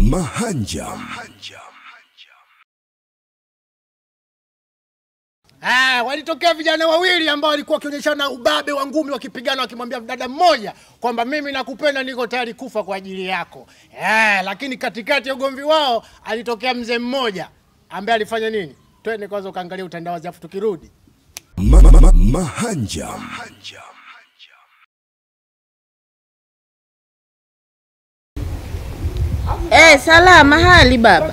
Mahanja. Ah, walitokea vijana wawili ambao walikuwa wakionyeshana ubabe wa ngumi wakipigana wakimwambia dada mmoja kwamba mimi nakupenda niko tayari kufa kwa ajili yako. Eh, lakini katikati ya ugomvi wao alitokea mzee mmoja ambaye alifanya nini? Twende kwanza ukaangalia utandawazi afu tukirudi. Ma- ma- ma- Mahanja. Eh, salama hali baba?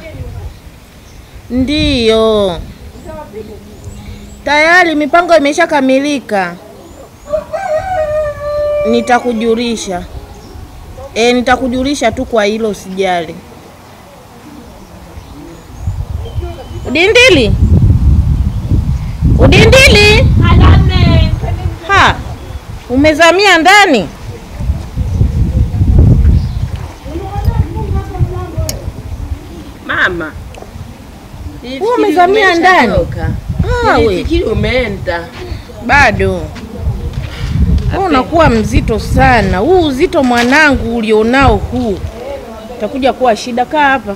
Ndiyo, tayari mipango imeshakamilika. Nitakujulisha. Eh, nitakujulisha tu kwa hilo, usijali. Udindili, udindili, ha, umezamia ndani? Mama, Wewe umezamia ndani? Ah, umeenda. Bado wewe unakuwa mzito sana. Huu uzito mwanangu ulionao huu utakuja kuwa shida. Kaa hapa.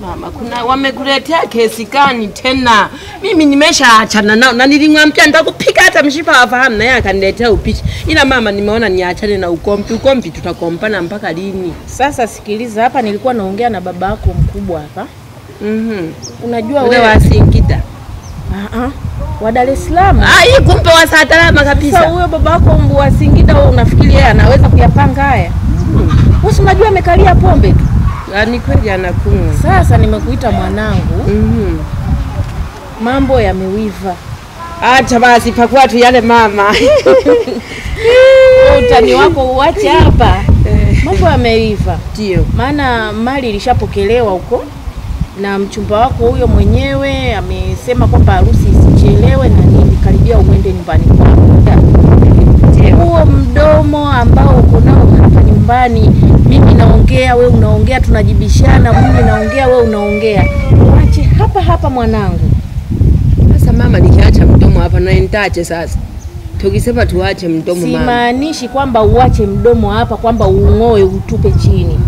Mama, kuna wamekuletea kesi gani tena? Mimi nimeshaachana nao na nilimwambia nitakupiga hata mshipa wafahamu, naye akaniletea upishi. Ila mama, nimeona niachane na ukompi. Ukompi tutakompana mpaka lini? Sasa sikiliza, hapa nilikuwa naongea na baba yako mkubwa hapa. Mhm. Unajua wewe wa Singida. Ah, ah, wa Dar es Salaam. Ai, kumbe wa Salama Sasa kabisa. huyo baba yako wa Singida, wewe unafikiri yeye anaweza kuyapanga haya? Wewe si unajua amekalia pombe tu. Ni kweli anakunywa. Sasa nimekuita mwanangu, Mhm. mambo yamewiva. Acha basi pakuwa tu yale mama. Wewe utani wako uache hapa. Mambo yameiva. Ndio. maana mali ilishapokelewa huko na mchumba wako huyo mwenyewe amesema kwamba harusi isichelewe na nini, karibia uende nyumbani kwako. Huo mdomo ambao uko nao hapa nyumbani, naongea, we unaongea, tunajibishana, mimi naongea, we unaongea, wache hapa hapa mwanangu. Sasa mama, nikiacha mdomo hapa na nitache sasa. Tukisema tuache mdomo mama. Simaanishi kwamba uache mdomo hapa, kwamba ung'oe utupe chini.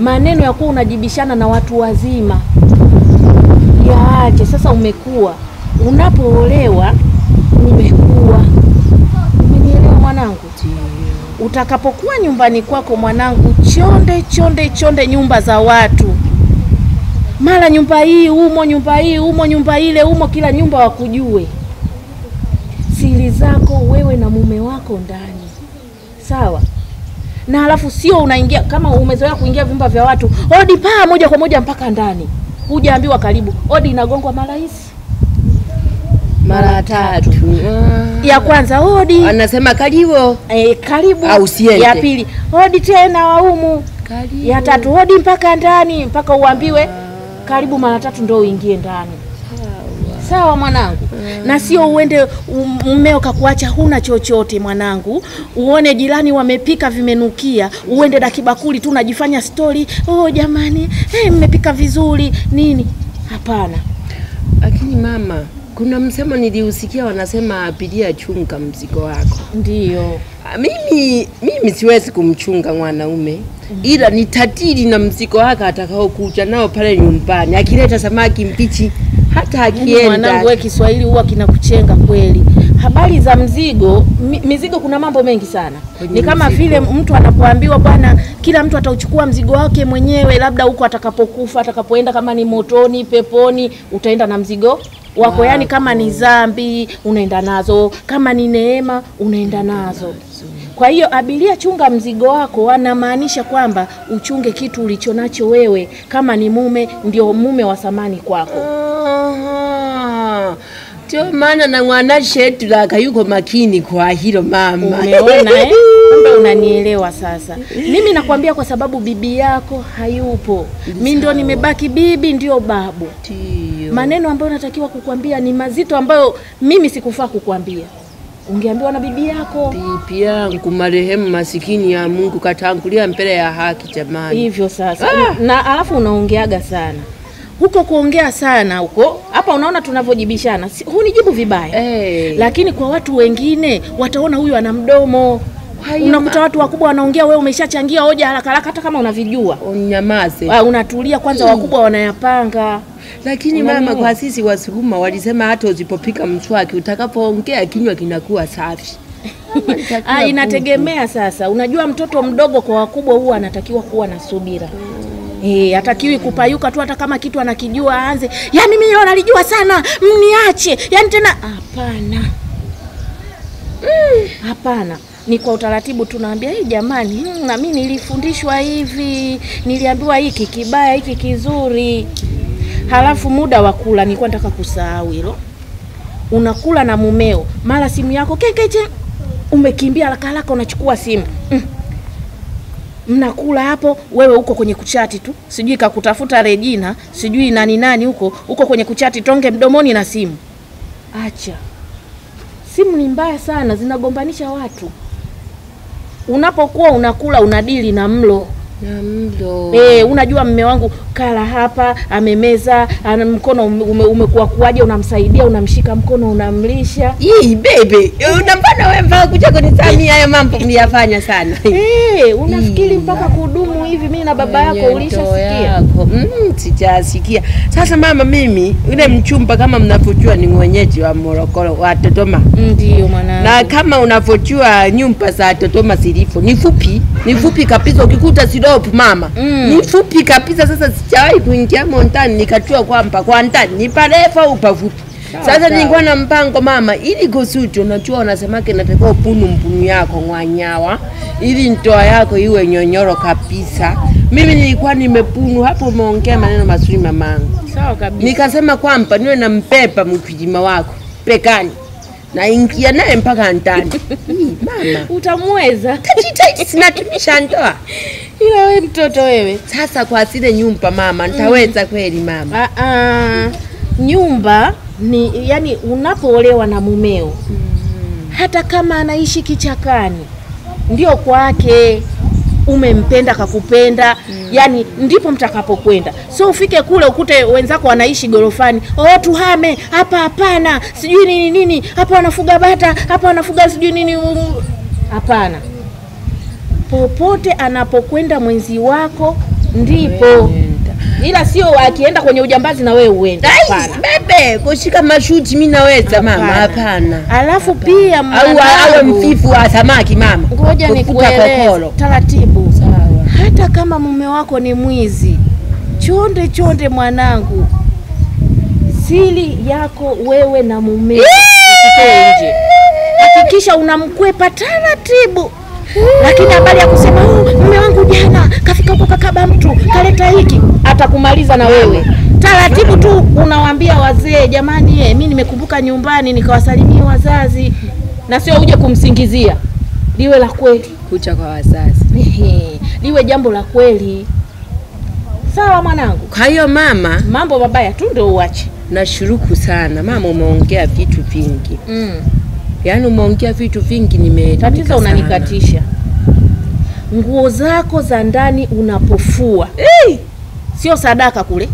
Maneno ya kuwa unajibishana na watu wazima yaache. Sasa umekuwa, unapoolewa umekuwa. Umenielewa mwanangu? Utakapokuwa nyumbani kwako mwanangu, chonde chonde chonde nyumba za watu, mara nyumba hii umo, nyumba hii umo, nyumba ile umo, kila nyumba wakujue siri zako wewe na mume wako ndani, sawa? Na halafu sio unaingia kama umezoea kuingia vyumba vya watu, odi paa moja kwa moja mpaka ndani, hujaambiwa karibu. Odi inagongwa mara hizi mara tatu. Ah. ya kwanza hodi, Anasema karibu. e, karibu. Au siende. Ya pili hodi tena waumu. Karibu. Ya tatu hodi mpaka ndani, mpaka uambiwe karibu mara tatu ndio uingie ndani. Sawa mwanangu, mm. na sio uende um- mmeo kakuacha huna chochote mwanangu, uone jirani wamepika vimenukia, uende na kibakuli tu unajifanya stori, oh jamani, eh, mmepika vizuri nini? Hapana, Lakini mama, kuna msemo niliusikia wanasema abiria chunga mzigo wako. ndiyo Ah, Mimi mimi siwezi kumchunga mwanaume. Ila nitatili na mzigo wake atakao kuja nao pale nyumbani, akileta samaki mbichi hata akienda mwanangu, wewe, Kiswahili huwa kinakuchenga kweli. Habari za mzigo mi, mizigo kuna mambo mengi sana. Kwenye Ni kama vile mtu anapoambiwa bwana, kila mtu atauchukua mzigo wake mwenyewe, labda huko atakapokufa, atakapoenda, kama ni motoni, peponi, utaenda na mzigo wako. Yani kama ni zambi unaenda nazo, kama ni neema unaenda nazo. Kwa hiyo abiria, chunga mzigo wako, anamaanisha kwamba uchunge kitu ulicho nacho wewe. Kama ni mume, ndio mume wa thamani kwako. Aha. Ndio maana na mwana shetu laka yuko makini kwa hilo mama. Umeona eh? Kumbe unanielewa sasa. Mimi nakwambia kwa sababu bibi yako hayupo, Mimi ndio nimebaki bibi, ndio babu. Ndio. Maneno ambayo natakiwa kukwambia ni mazito, ambayo mimi sikufaa kukwambia. Ungeambiwa na bibi yako Bibi yangu marehemu masikini ya Mungu katangulia mbele ya haki jamani. hivyo sasa. Ah. Na alafu unaongeaga sana huko, kuongea sana huko. Hapa unaona tunavyojibishana, si- hunijibu vibaya hey. lakini kwa watu wengine wataona huyu ana mdomo Unakuta watu wakubwa wanaongea, wewe umeshachangia hoja haraka haraka, hata kama unavijua. Unyamaze. Ah, unatulia kwanza, wakubwa wanayapanga. Lakini Unajua. mama, kwa sisi Wasukuma walisema hata usipopika mswaki, utakapoongea kinywa kinakuwa safi. Ah, inategemea sasa. Unajua mtoto mdogo kwa wakubwa huwa anatakiwa kuwa na subira. Eh, hatakiwi kupayuka tu hata kama kitu anakijua aanze. Yaani mimi hilo nalijua sana, mniache. Yaani tena hapana. Mm, Hapana. Ni kwa utaratibu tunaambia hii jamani, mm, na mimi nilifundishwa hivi, niliambiwa hiki kibaya, hiki kizuri. Halafu muda wa kula nilikuwa nataka kusahau hilo. Unakula na mumeo, mara simu yako kekeche, umekimbia haraka haraka unachukua simu mm. Mnakula hapo, wewe uko kwenye kuchati tu, sijui kakutafuta Regina, sijui nani nani huko, uko kwenye kuchati, tonge mdomoni na simu. Acha simu, ni mbaya sana, zinagombanisha watu. Unapokuwa unakula unadili na mlo Eh, unajua mme wangu kala hapa amemeza, ana mkono ume- ume, umekuwa kuaje, unamsaidia, unamshika mkono, unamlisha. Hii bebe, unapana wewe mpaka kuja kunisamia hayo mambo mliyafanya sana. Eh, unafikiri mpaka kudumu hivi mimi na baba yako ulishasikia? Mm, sijasikia. Sasa mama, mimi yule mchumba kama mnavyojua ni mwenyeji wa Morogoro wa Dodoma. Ndio mwanangu. Na kama unavyojua nyumba za Dodoma zilivyo ni fupi, ni fupi kabisa. Ukikuta silopu mama Mm. ni fupi kabisa. Sasa sijawahi kuingia montani nikajua kwamba kwa ndani ni parefu au pafupi. Sasa nilikuwa na mpango mama, ili kusudi, unajua unasemake natakiwa upunu mpunu yako mwanyawa, ili ndoa yako iwe nyonyoro kabisa. Mimi nilikuwa nimepunu hapo, umeongea maneno mazuri mamangu Sawa kabisa. nikasema kwamba niwe na mpepa mkwijima wako pekani naingia naye mpaka ndani mama Utamweza. tajitahidi sinatumisha ndoa Ila we mtoto wewe. sasa kwa zile nyumba mama nitaweza kweli mama? Ah, ah, nyumba ni yani unapoolewa na mumeo hata kama anaishi kichakani ndio kwake. Umempenda kakupenda mm. yani ndipo mtakapokwenda. So ufike kule ukute wenzako wanaishi gorofani. Oh tuhame hapa hapana sijui nini nini hapa wanafuga bata hapa wanafuga sijui nini um, hapana popote anapokwenda mwenzi wako ndipo. Ila sio akienda kwenye ujambazi na wewe uende. Bebe kushika mashuti mimi naweza mama. Hapana. Alafu pia au awe mfifu wa samaki mama. ngoja nikueleze taratibu. Sawa. hata kama mume wako ni mwizi chonde chonde mwanangu siri yako wewe na mume nje. Hakikisha unamkwepa taratibu lakini habari ya kusema "Oh, mume wangu jana kafika huko kakaba mtu kaleta hiki. Atakumaliza na wewe. Taratibu tu unawaambia wazee jamani eh, mi nimekumbuka nyumbani nikawasalimia wazazi na sio uje kumsingizia. Liwe la kweli. Kucha kwa wazazi. Liwe jambo la kweli. Sawa mwanangu? Kwa hiyo mama mambo mabaya tu ndio uache. Nashukuru sana. Mama umeongea vitu vingi. Mm. Yaani umeongea vitu vingi nime tatizo unanikatisha. Nguo zako za ndani unapofua. Sio sadaka kule.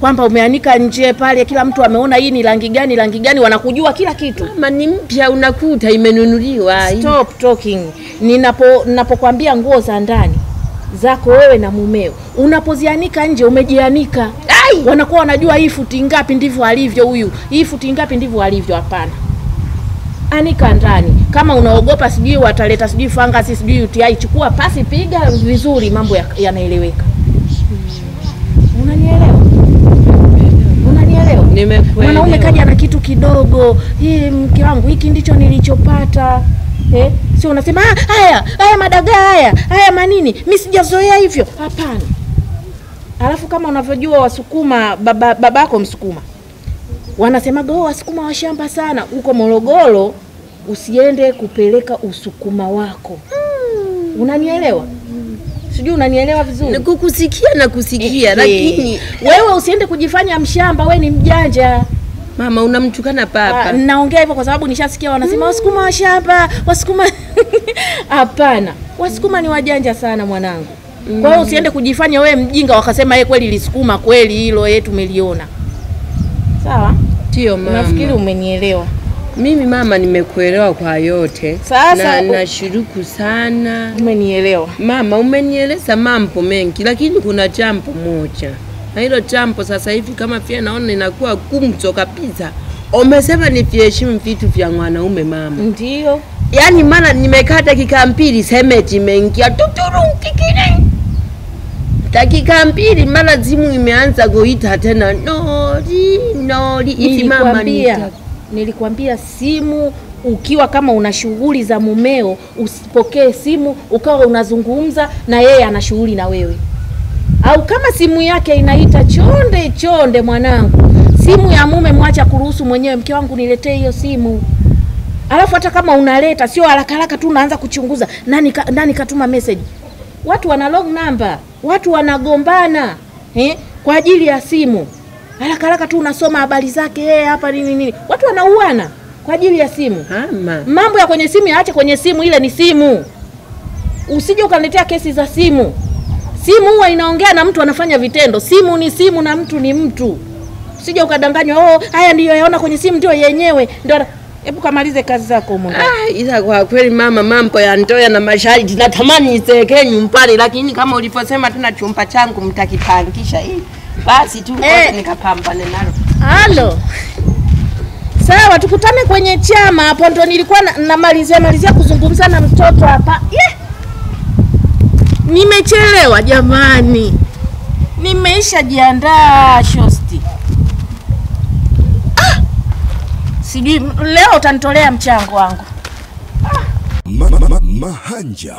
Kwamba umeanika nje pale kila mtu ameona hii ni rangi gani rangi gani wanakujua kila kitu. Mama ni mpya unakuta imenunuliwa. stop talking. Ninapo ninapokuambia nguo za ndani zako wewe na mumeo unapozianika nje umejianika. Ai! wanakuwa wanajua hii futi ngapi ndivyo alivyo huyu hii futi ngapi ndivyo alivyo hapana anika ndani. Kama unaogopa sijui wataleta sijui fangasi sijui UTI chukua pasi piga vizuri mambo ya- yanaeleweka. Unanielewa? Unanielewa? Nimekuelewa. mwanaume kaja na kitu kidogo hii mke wangu hiki ndicho nilichopata. Eh? sio unasema "Ah, haya haya madagaa haya haya manini mi sijazoea hivyo. Hapana. Alafu kama unavyojua wasukuma baba babako msukuma wanasemaga wasukuma wa shamba sana. Huko morogoro usiende kupeleka usukuma wako. Unanielewa? Sijui unanielewa vizuri. Kukusikia na kusikia Eh, lakini wewe usiende kujifanya mshamba we ni mjanja. Mama unamtukana Ah, papa. naongea hivyo kwa sababu nishasikia wanasema wasukuma wa shamba wasukuma hapana wasukuma ni wajanja sana mwanangu. Mm. kwa hiyo usiende kujifanya we mjinga wakasema ye kweli lisukuma kweli hilo ye tumeliona. Sawa Ndio mama. nafikiri umenielewa Mimi mama, nimekuelewa kwa yote Sasa na u- nashuruku sana Umenielewa? mama, umenieleza mambo mengi, lakini kuna jambo moja, na hilo jambo sasa hivi kama vile naona inakuwa gumzo kabisa. Umesema niviheshimu vitu vya mwanaume mama, Ndio. yaani maana nimekaa dakika mbili semeji imeingia tuturungikile dakika mbili mara zimu imeanza kuita tena. Nori nori hivi mama Nilikwambia, nita- nilikwambia simu ukiwa kama una shughuli za mumeo usipokee simu ukawa unazungumza na yeye ana shughuli na wewe, au kama simu yake inaita chonde chonde, mwanangu, simu ya mume mwacha kuruhusu mwenyewe, mke wangu niletee hiyo simu. Alafu hata kama unaleta sio haraka haraka tu unaanza kuchunguza nani, ka, nani katuma message. Watu wana long number, watu wanagombana eh, kwa ajili ya simu. Haraka haraka tu unasoma habari zake eh, hapa nini nini, watu wanauana kwa ajili ya simu. Ama. Mambo ya kwenye simu yaache kwenye simu, ile ni simu. Usije ukaniletea kesi za simu. Simu huwa inaongea na mtu anafanya vitendo. Simu ni simu na mtu ni mtu. Usije ukadanganywa, oh, haya ndiyo yaona kwenye simu ndio yenyewe. Ndio hebu kamalize kazi zako huko ah, ila kwa kweli mama, mambo ya ndoa na masharti natamani nisekee nyumbani, lakini kama ulivyosema tena chumba changu mtakipangisha hii basi tu Eh. nikapambane nalo. Halo. Sawa, tukutane kwenye chama hapo, ndo nilikuwa na- namalizia malizia kuzungumza na mtoto hapa. Yeah. Nimechelewa jamani, nimeisha jiandaa. Ah! Sijui leo utanitolea mchango wangu. Ma- ma- ma- Mahanja.